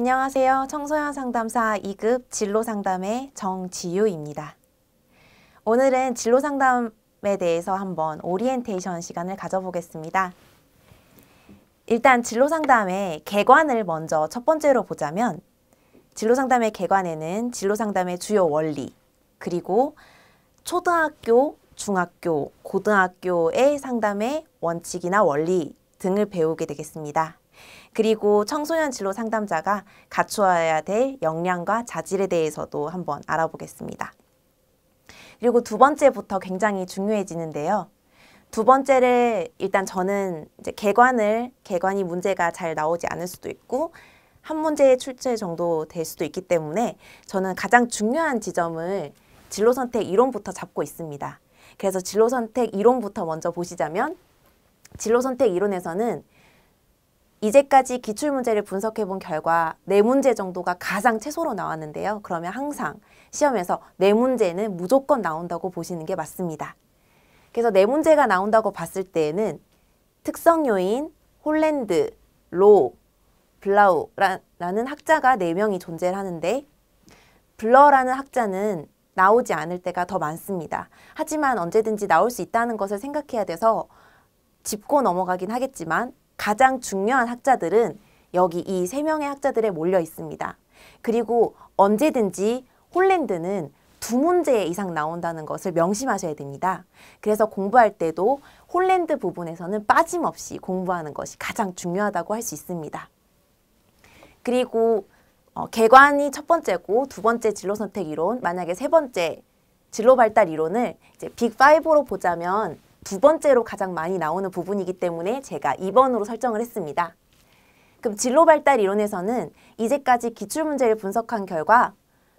안녕하세요. 청소년 상담사 2급 진로 상담의 정지유입니다. 오늘은 진로 상담에 대해서 한번 오리엔테이션 시간을 가져보겠습니다. 일단 진로 상담의 개관을 먼저 첫 번째로 보자면 진로 상담의 개관에는 진로 상담의 주요 원리 그리고 초등학교, 중학교, 고등학교의 상담의 원칙이나 원리 등을 배우게 되겠습니다. 그리고 청소년 진로 상담자가 갖추어야 될 역량과 자질에 대해서도 한번 알아보겠습니다. 그리고 두 번째부터 굉장히 중요해지는데요. 두 번째를 일단 저는 이제 개관을 개관이 문제가 잘 나오지 않을 수도 있고 한 문제의 출제 정도 될 수도 있기 때문에 저는 가장 중요한 지점을 진로 선택 이론부터 잡고 있습니다. 그래서 진로 선택 이론부터 먼저 보시자면 진로 선택 이론에서는 이제까지 기출문제를 분석해 본 결과 네 문제 정도가 가장 최소로 나왔는데요. 그러면 항상 시험에서 네 문제는 무조건 나온다고 보시는 게 맞습니다. 그래서 네 문제가 나온다고 봤을 때에는 특성 요인, 홀랜드, 로, 블라우라는 학자가 네명이 존재를 하는데 블라우라는 학자는 나오지 않을 때가 더 많습니다. 하지만 언제든지 나올 수 있다는 것을 생각해야 돼서 짚고 넘어가긴 하겠지만 가장 중요한 학자들은 여기 이 세 명의 학자들에 몰려 있습니다. 그리고 언제든지 홀랜드는 두 문제 이상 나온다는 것을 명심하셔야 됩니다. 그래서 공부할 때도 홀랜드 부분에서는 빠짐없이 공부하는 것이 가장 중요하다고 할 수 있습니다. 그리고 어, 개관이 첫 번째고 두 번째 진로 선택 이론, 만약에 세 번째 진로 발달 이론을 이제 빅5로 보자면 두 번째로 가장 많이 나오는 부분이기 때문에 제가 2번으로 설정을 했습니다. 그럼 진로 발달 이론에서는 이제까지 기출 문제를 분석한 결과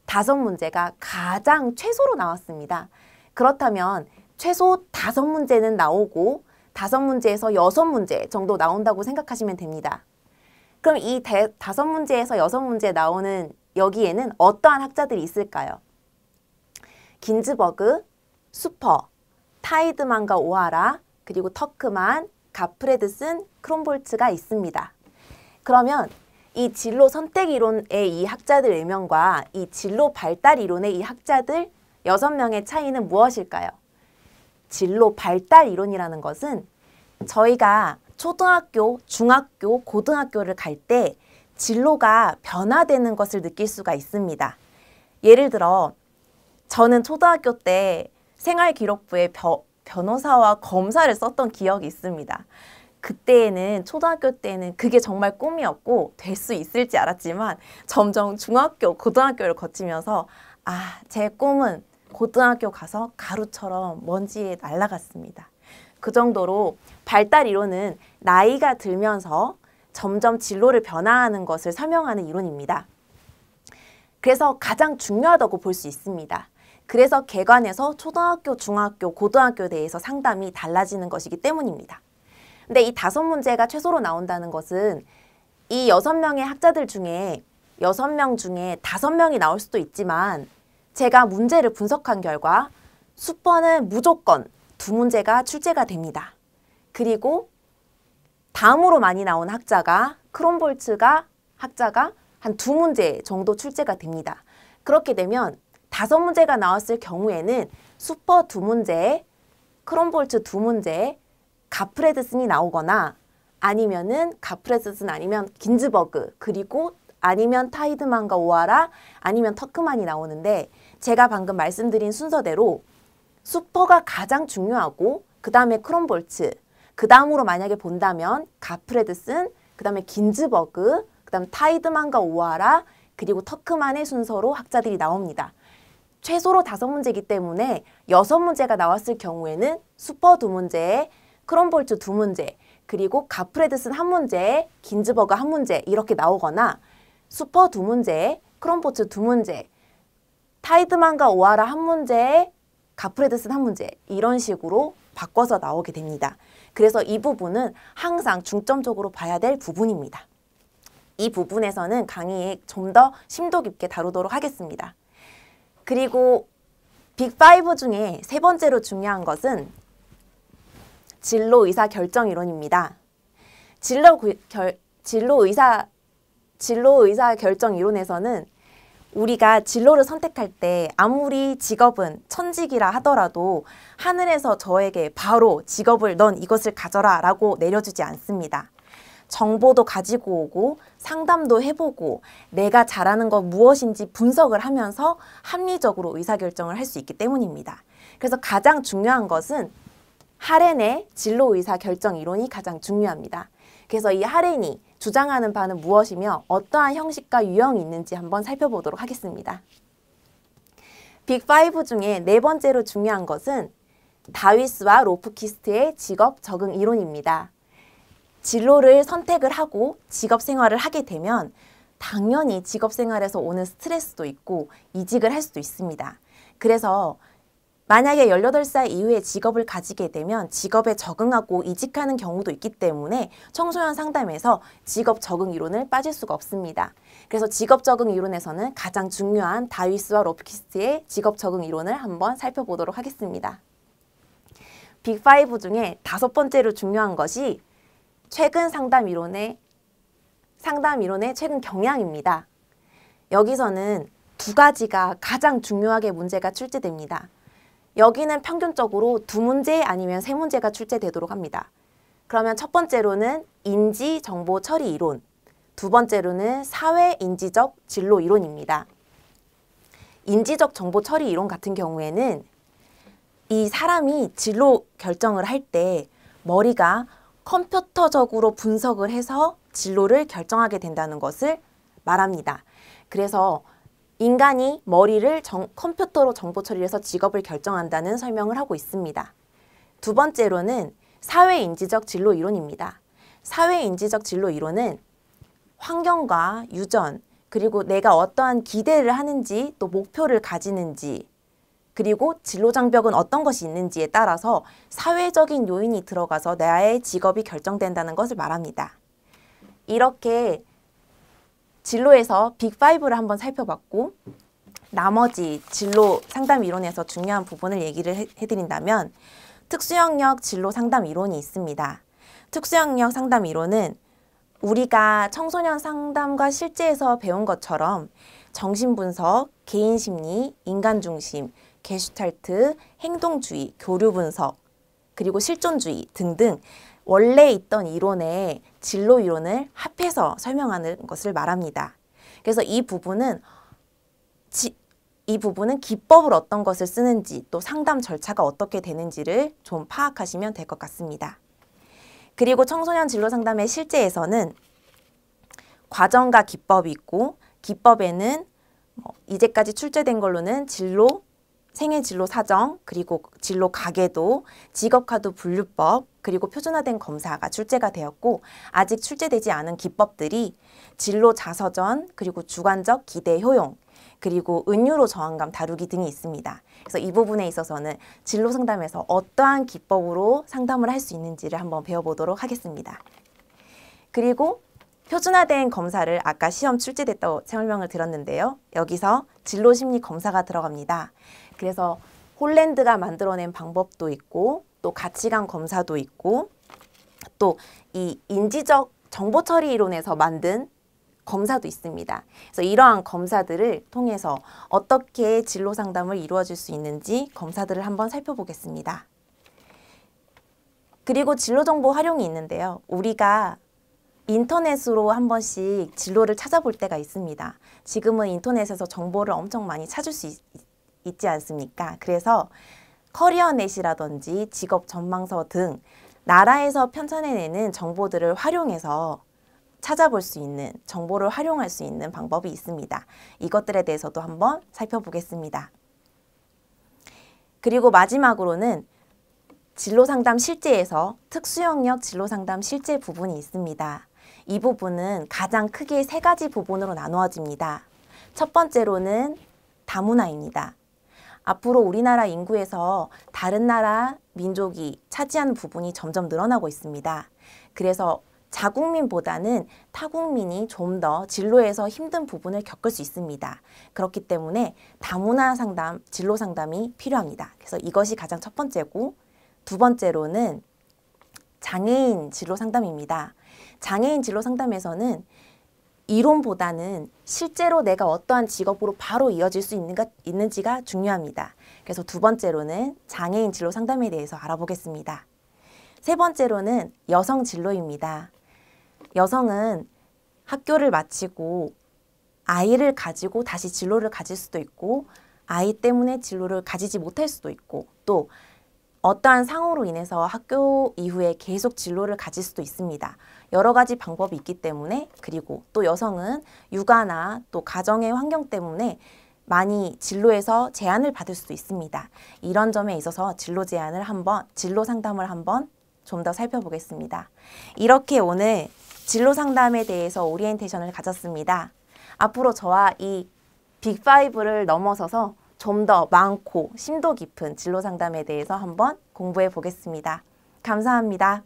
다섯 문제가 가장 최소로 나왔습니다. 그렇다면 최소 다섯 문제는 나오고 다섯 문제에서 여섯 문제 정도 나온다고 생각하시면 됩니다. 그럼 이 대, 다섯 문제에서 여섯 문제 나오는 여기에는 어떠한 학자들이 있을까요? 긴즈버그, 수퍼, 타이드만과 오하라, 그리고 터크만, 가프레드슨, 크롬볼츠가 있습니다. 그러면 이 진로 선택 이론의 이 학자들 4명과 이 진로 발달 이론의 이 학자들 6명의 차이는 무엇일까요? 진로 발달 이론이라는 것은 저희가 초등학교, 중학교, 고등학교를 갈 때 진로가 변화되는 것을 느낄 수가 있습니다. 예를 들어 저는 초등학교 때 생활기록부에 벼, 변호사와 검사를 썼던 기억이 있습니다. 그때에는 초등학교 때는 그게 정말 꿈이었고 될 수 있을지 알았지만 점점 중학교, 고등학교를 거치면서 아, 제 꿈은 고등학교 가서 가루처럼 먼지에 날아갔습니다. 그 정도로 발달 이론은 나이가 들면서 점점 진로를 변화하는 것을 설명하는 이론입니다. 그래서 가장 중요하다고 볼 수 있습니다. 그래서 개관에서 초등학교, 중학교, 고등학교에 대해서 상담이 달라지는 것이기 때문입니다. 근데 이 다섯 문제가 최소로 나온다는 것은 이 여섯 명의 학자들 중에 여섯 명 중에 다섯 명이 나올 수도 있지만 제가 문제를 분석한 결과 수퍼는 무조건 두 문제가 출제가 됩니다. 그리고 다음으로 많이 나온 학자가 크롬볼츠가 학자가 한 두 문제 정도 출제가 됩니다. 그렇게 되면 다섯 문제가 나왔을 경우에는 수퍼 두 문제, 크롬볼츠 두 문제, 가프레드슨이 나오거나 아니면은 가프레드슨 아니면 긴즈버그 그리고 아니면 타이드만과 오하라 아니면 터크만이 나오는데 제가 방금 말씀드린 순서대로 수퍼가 가장 중요하고 그 다음에 크롬볼츠 그 다음으로 만약에 본다면 가프레드슨 그 다음에 긴즈버그 그 다음 타이드만과 오하라 그리고 터크만의 순서로 학자들이 나옵니다. 최소로 다섯 문제이기 때문에 여섯 문제가 나왔을 경우에는 슈퍼 두 문제, 크롬볼츠 두 문제, 그리고 가프레드슨 한 문제, 긴즈버그 한 문제 이렇게 나오거나 슈퍼 두 문제, 크롬볼츠 두 문제, 타이드만과 오하라 한 문제, 가프레드슨 한 문제 이런 식으로 바꿔서 나오게 됩니다. 그래서 이 부분은 항상 중점적으로 봐야 될 부분입니다. 이 부분에서는 강의에 좀 더 심도 깊게 다루도록 하겠습니다. 그리고 빅5 중에 세 번째로 중요한 것은 진로 의사 결정 이론입니다. 진로, 결, 진로 의사 진로 의사 결정 이론에서는 우리가 진로를 선택할 때 아무리 직업은 천직이라 하더라도 하늘에서 저에게 바로 직업을 넌 이것을 가져라 라고 내려주지 않습니다. 정보도 가지고 오고 상담도 해보고 내가 잘하는 것 무엇인지 분석을 하면서 합리적으로 의사결정을 할 수 있기 때문입니다. 그래서 가장 중요한 것은 하렌의 진로 의사 결정 이론이 가장 중요합니다. 그래서 이 하렌이 주장하는 바는 무엇이며 어떠한 형식과 유형이 있는지 한번 살펴보도록 하겠습니다. 빅5 중에 네 번째로 중요한 것은 다위스와 로프키스트의 직업 적응 이론입니다. 진로를 선택을 하고 직업 생활을 하게 되면 당연히 직업 생활에서 오는 스트레스도 있고 이직을 할 수도 있습니다. 그래서 만약에 18살 이후에 직업을 가지게 되면 직업에 적응하고 이직하는 경우도 있기 때문에 청소년 상담에서 직업 적응 이론을 빠질 수가 없습니다. 그래서 직업 적응 이론에서는 가장 중요한 다위스와 로프키스트의 직업 적응 이론을 한번 살펴보도록 하겠습니다. 빅5 중에 다섯 번째로 중요한 것이 최근 상담 이론의 상담 이론의 최근 경향입니다. 여기서는 두 가지가 가장 중요하게 문제가 출제됩니다. 여기는 평균적으로 두 문제 아니면 세 문제가 출제되도록 합니다. 그러면 첫 번째로는 인지 정보 처리 이론, 두 번째로는 사회 인지적 진로 이론입니다. 인지적 정보 처리 이론 같은 경우에는 이 사람이 진로 결정을 할 때 머리가 컴퓨터적으로 분석을 해서 진로를 결정하게 된다는 것을 말합니다. 그래서 인간이 머리를 정, 컴퓨터로 정보 처리를 해서 직업을 결정한다는 설명을 하고 있습니다. 두 번째로는 사회인지적 진로 이론입니다. 사회인지적 진로 이론은 환경과 유전, 그리고 내가 어떠한 기대를 하는지 또 목표를 가지는지 그리고 진로 장벽은 어떤 것이 있는지에 따라서 사회적인 요인이 들어가서 나의 직업이 결정된다는 것을 말합니다. 이렇게 진로에서 빅5를 한번 살펴봤고 나머지 진로 상담 이론에서 중요한 부분을 얘기를 해, 해드린다면 특수영역 진로 상담 이론이 있습니다. 특수영역 상담 이론은 우리가 청소년 상담과 실제에서 배운 것처럼 정신분석, 개인심리, 인간중심, 게슈탈트, 행동주의, 교류분석, 그리고 실존주의 등등 원래 있던 이론의 진로 이론을 합해서 설명하는 것을 말합니다. 그래서 이 부분은 지, 이 부분은 기법을 어떤 것을 쓰는지 또 상담 절차가 어떻게 되는지를 좀 파악하시면 될 것 같습니다. 그리고 청소년 진로 상담의 실제에서는 과정과 기법이 있고 기법에는 뭐 이제까지 출제된 걸로는 진로, 생애 진로 사정, 그리고 진로 가계도, 직업카드 분류법, 그리고 표준화된 검사가 출제가 되었고 아직 출제되지 않은 기법들이 진로 자서전, 그리고 주관적 기대 효용, 그리고 은유로 저항감 다루기 등이 있습니다. 그래서 이 부분에 있어서는 진로 상담에서 어떠한 기법으로 상담을 할 수 있는지를 한번 배워보도록 하겠습니다. 그리고 표준화된 검사를 아까 시험 출제됐다고 설명을 드렸는데요. 여기서 진로 심리 검사가 들어갑니다. 그래서 홀랜드가 만들어낸 방법도 있고 또 가치관 검사도 있고 또 이 인지적 정보 처리 이론에서 만든 검사도 있습니다. 그래서 이러한 검사들을 통해서 어떻게 진로 상담을 이루어질 수 있는지 검사들을 한번 살펴보겠습니다. 그리고 진로 정보 활용이 있는데요. 우리가 인터넷으로 한 번씩 진로를 찾아볼 때가 있습니다. 지금은 인터넷에서 정보를 엄청 많이 찾을 수 있, 있지 않습니까? 그래서 커리어넷이라든지 직업 전망서 등 나라에서 편찬해내는 정보들을 활용해서 찾아볼 수 있는 정보를 활용할 수 있는 방법이 있습니다. 이것들에 대해서도 한번 살펴보겠습니다. 그리고 마지막으로는 진로상담 실제에서 특수영역 진로상담 실제 부분이 있습니다. 이 부분은 가장 크게 세 가지 부분으로 나누어집니다. 첫 번째로는 다문화입니다. 앞으로 우리나라 인구에서 다른 나라 민족이 차지하는 부분이 점점 늘어나고 있습니다. 그래서 자국민보다는 타국민이 좀 더 진로에서 힘든 부분을 겪을 수 있습니다. 그렇기 때문에 다문화 상담, 진로 상담이 필요합니다. 그래서 이것이 가장 첫 번째고 두 번째로는 장애인 진로 상담입니다. 장애인 진로 상담에서는 이론보다는 실제로 내가 어떠한 직업으로 바로 이어질 수 있는가, 있는지가 중요합니다. 그래서 두 번째로는 장애인 진로 상담에 대해서 알아보겠습니다. 세 번째로는 여성 진로입니다. 여성은 학교를 마치고 아이를 가지고 다시 진로를 가질 수도 있고 아이 때문에 진로를 가지지 못할 수도 있고 또 어떠한 상호로 인해서 학교 이후에 계속 진로를 가질 수도 있습니다. 여러 가지 방법이 있기 때문에 그리고 또 여성은 육아나 또 가정의 환경 때문에 많이 진로에서 제한을 받을 수도 있습니다. 이런 점에 있어서 진로 제한을 한번 진로 상담을 한번 좀 더 살펴보겠습니다. 이렇게 오늘 진로 상담에 대해서 오리엔테이션을 가졌습니다. 앞으로 저와 이 빅5를 넘어서서 좀 더 많고 심도 깊은 진로 상담에 대해서 한번 공부해 보겠습니다. 감사합니다.